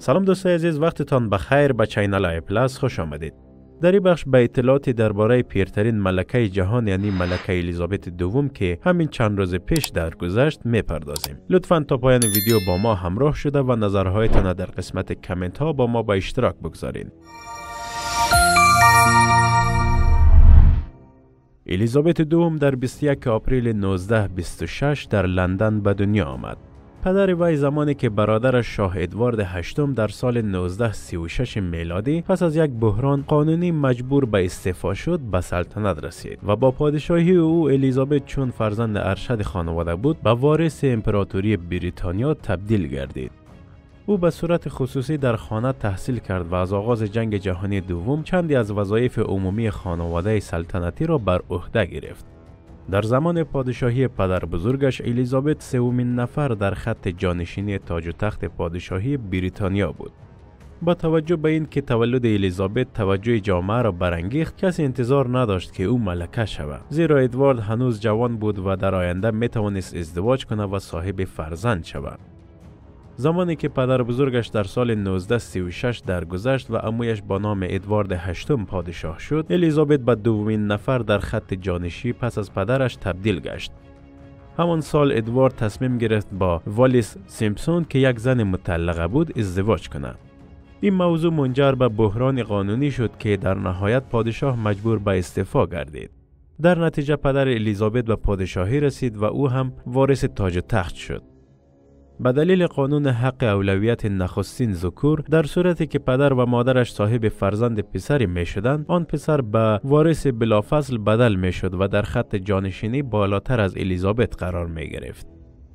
سلام دوستای عزیز وقتتان بخیر به channel آی پلاس خوش آمدید. در این بخش به اطلاعاتی درباره پیرترین ملکه جهان یعنی ملکه الیزابت دوم که همین چند روز پیش درگذشت می‌پردازیم. لطفا تا پایان ویدیو با ما همراه شده و نظرهایتان در قسمت کامنت ها با ما به اشتراک بگذارین. الیزابت دوم در 21 آپریل 1926 در لندن به دنیا آمد. پدر وی زمانی که برادرش شاه ادوارد هشتم در سال 1936 میلادی پس از یک بحران قانونی مجبور به استعفا شد به سلطنت رسید و با پادشاهی او الیزابت چون فرزند ارشد خانواده بود به وارث امپراتوری بریتانیا تبدیل گردید. او به صورت خصوصی در خانه تحصیل کرد و از آغاز جنگ جهانی دوم چندی از وظایف عمومی خانواده سلطنتی را بر عهده گرفت. در زمان پادشاهی پدر بزرگش الیزابت سومین نفر در خط جانشینی تاج و تخت پادشاهی بریتانیا بود. با توجه به این که تولد الیزابت توجه جامعه را برانگیخت کسی انتظار نداشت که او ملکه شود زیرا ادوارد هنوز جوان بود و در آینده می توانست ازدواج کند و صاحب فرزند شود زمانی که پدر بزرگش در سال 1936 درگذشت و امویش با نام ادوارد هشتم پادشاه شد الیزابت به دومین نفر در خط جانشی پس از پدرش تبدیل گشت. همان سال ادوارد تصمیم گرفت با والیس سیمپسون که یک زن مطلقه بود ازدواج کند این موضوع منجر به بحران قانونی شد که در نهایت پادشاه مجبور به استعفا گردید. در نتیجه پدر الیزابت به پادشاهی رسید و او هم وارث تاج و تخت شد. به دلیل قانون حق اولویت نخستین ذکور در صورتی که پدر و مادرش صاحب فرزند پسری می شدند آن پسر به وارث بلافصل بدل می شد و در خط جانشینی بالاتر از الیزابت قرار می گرفت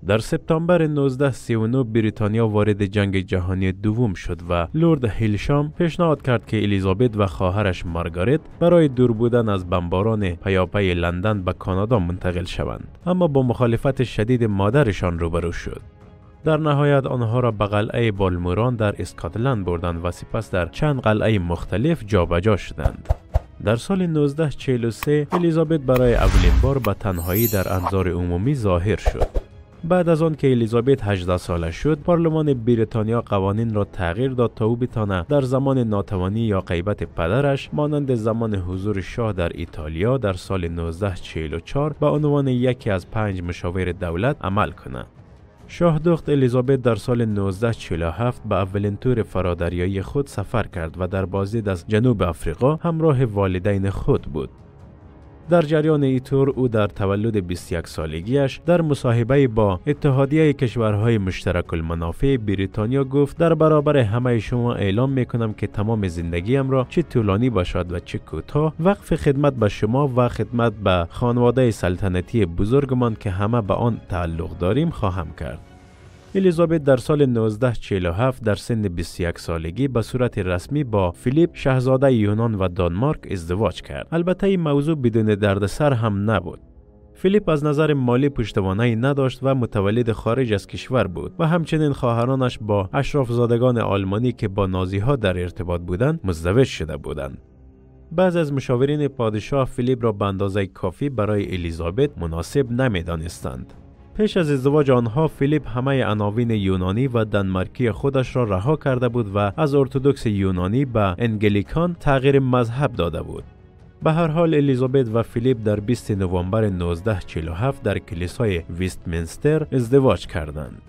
در سپتامبر 1939 بریتانیا وارد جنگ جهانی دوم شد و لورد هیلشام پیشنهاد کرد که الیزابت و خواهرش مارگارت برای دور بودن از بمباران پیاپی لندن به کانادا منتقل شوند. اما با مخالفت شدید مادرشان روبرو شد. در نهایت آنها را به قلعه بالموران در اسکاتلند بردند و سپس در چند قلعه مختلف جابجا شدند. در سال 1943 الیزابت برای اولین بار به تنهایی در انظار عمومی ظاهر شد. بعد از آن که الیزابت 18 ساله شد پارلمان بریتانیا قوانین را تغییر داد تا او بتانه در زمان ناتوانی یا غیبت پدرش مانند زمان حضور شاه در ایتالیا در سال 1944 به عنوان یکی از پنج مشاور دولت عمل کند شاه دخت الیزابت در سال 1947 به اولین تور فرادریایی خود سفر کرد و در بازدید از جنوب افریقا همراه والدین خود بود. در جریان ای تور او در تولد 21 سالگیش در مصاحبه با اتحادیه کشورهای مشترک المنافع بریتانیا گفت در برابر همه شما اعلام می کنم که تمام زندگیم را چه طولانی باشد و چه کوتاه وقف خدمت به شما و خدمت به خانواده سلطنتی بزرگمان که همه به آن تعلق داریم خواهم کرد. الیزابت در سال 1947 در سن 21 سالگی به صورت رسمی با فیلیپ شاهزاده یونان و دانمارک ازدواج کرد. البته این موضوع بدون دردسر هم نبود. فیلیپ از نظر مالی پشتوانه نداشت و متولد خارج از کشور بود و همچنین خواهرانش با اشراف زادگان آلمانی که با نازی ها در ارتباط بودند مزدوج شده بودند. بعض از مشاورین پادشاه فیلیپ را به اندازه کافی برای الیزابت مناسب نمی‌دانستند. پیش از ازدواج آنها فیلیپ همه عناوین یونانی و دنمارکی خودش را رها کرده بود و از ارتودکس یونانی به انگلیکان تغییر مذهب داده بود. به هر حال الیزابت و فیلیپ در 20 نوامبر 1947 در کلیسای ویستمنستر ازدواج کردند.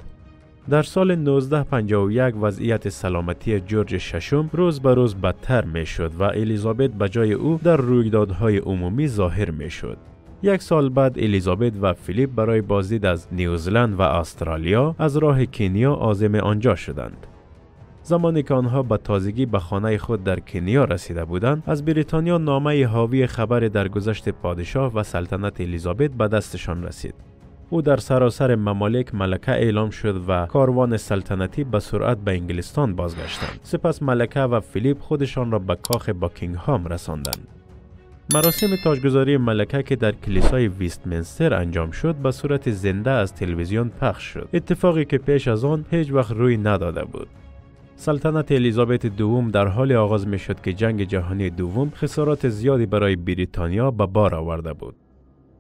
در سال 1951 وضعیت سلامتی جورج ششم روز به روز بدتر می شد و الیزابت به جای او در رویدادهای عمومی ظاهر می شد. یک سال بعد الیزابت و فیلیپ برای بازدید از نیوزلند و استرالیا از راه کنیا عازم آنجا شدند. زمانی که آنها به تازگی به خانه خود در کنیا رسیده بودند از بریتانیا نامه حاوی خبر درگذشت پادشاه و سلطنت الیزابت به دستشان رسید. او در سراسر ممالک ملکه اعلام شد و کاروان سلطنتی به سرعت به انگلستان بازگشتند. سپس ملکه و فیلیپ خودشان را به کاخ باکینگهام رساندند. مراسم تاجگذاری ملکه که در کلیسای ویستمنستر انجام شد به صورت زنده از تلویزیون پخش شد. اتفاقی که پیش از آن هیچ وقت روی نداده بود. سلطنت الیزابت دوم در حال آغاز می شد که جنگ جهانی دوم خسارات زیادی برای بریتانیا به بار آورده بود.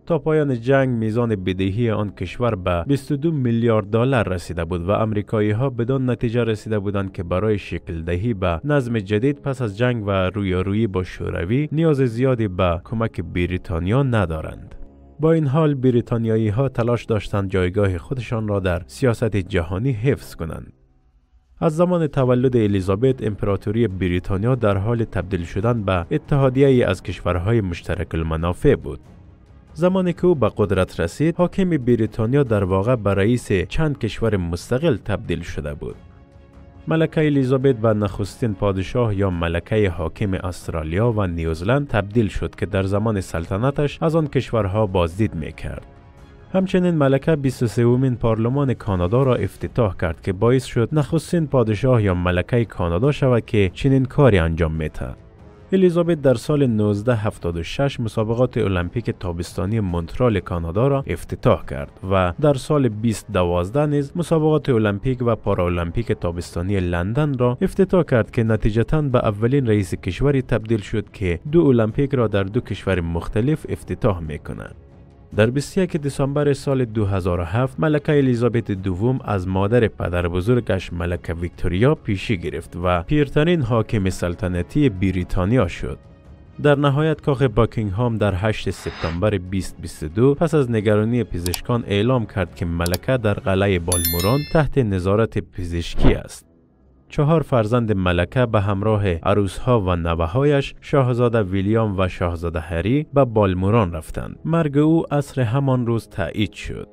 تا پایان جنگ میزان بدهی آن کشور به 22 میلیارد دلار رسیده بود و امریکایی ها بدان نتیجه رسیده بودند که برای شکل دهی به نظم جدید پس از جنگ و رویارویی با شوروی نیاز زیادی به کمک بریتانیا ندارند. با این حال بریتانیایی ها تلاش داشتند جایگاه خودشان را در سیاست جهانی حفظ کنند. از زمان تولد الیزابت امپراتوری بریتانیا در حال تبدیل شدن به اتحادیه از کشورهای مشترک المنافع بود. زمانی که او به قدرت رسید، حاکم بریتانیا در واقع به رئیس چند کشور مستقل تبدیل شده بود. ملکه الیزابت به نخستین پادشاه یا ملکه حاکم استرالیا و نیوزلند تبدیل شد که در زمان سلطنتش از آن کشورها بازدید می کرد. همچنین ملکه 23 مین پارلمان کانادا را افتتاح کرد که باعث شد نخستین پادشاه یا ملکه کانادا شود که چنین کاری انجام می‌دهد. الیزابت در سال 1976 مسابقات المپیک تابستانی مونترال کانادا را افتتاح کرد و در سال 2012 نیز مسابقات المپیک و پارالمپیک تابستانی لندن را افتتاح کرد که نتیجتا به اولین رئیس کشوری تبدیل شد که دو المپیک را در دو کشور مختلف افتتاح می کند. در 21 دسامبر سال 2007 ملکه الیزابت دوم از مادر پدر بزرگش ملکه ویکتوریا پیشی گرفت و پیرترین حاکم سلطنتی بریتانیا شد. در نهایت کاخ باکینگهام در 8 سپتامبر 2022 پس از نگرانی پزشکان اعلام کرد که ملکه در قلعه بالموران تحت نظارت پزشکی است. چهار فرزند ملکه به همراه عروسها و نوههایش شاهزاده ویلیام و شاهزاده هری به بالموران رفتند. مرگ او عصر همان روز تایید شد.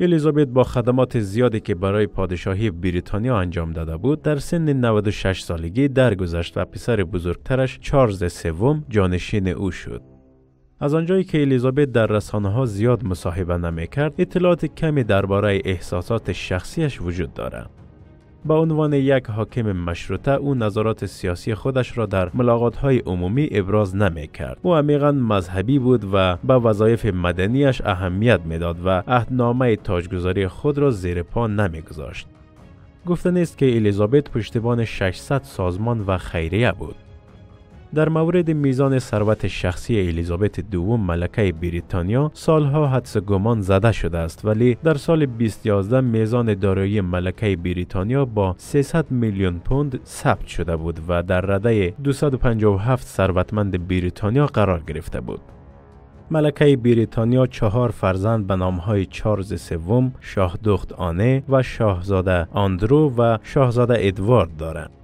الیزابت با خدمات زیادی که برای پادشاهی بریتانیا انجام داده بود در سن 96 سالگی درگذشت و پسر بزرگترش چارلز سوم جانشین او شد. از آنجایی که الیزابت در رسانه ها زیاد مصاحبه نمی کرد، اطلاعات کمی درباره احساسات شخصیش وجود دارد. به عنوان یک حاکم مشروطه او نظرات سیاسی خودش را در ملاقات های عمومی ابراز نمی کرد. او عمیقا مذهبی بود و به وظایف مدنیش اهمیت می‌داد و عهدنامه تاجگذاری خود را زیر پا نمی گذاشت. گفتن است که الیزابت پشتیبان 600 سازمان و خیریه بود. در مورد میزان ثروت شخصی الیزابت دوم ملکه بریتانیا سالها حدس گمان زده شده است ولی در سال 2011 میزان دارایی ملکه بریتانیا با 300 میلیون پوند ثبت شده بود و در رده 257 ثروتمند بریتانیا قرار گرفته بود. ملکه بریتانیا چهار فرزند به نامهای چارلز سوم، شاه دخت آنه و شاهزاده آندرو و شاهزاده ادوارد دارند.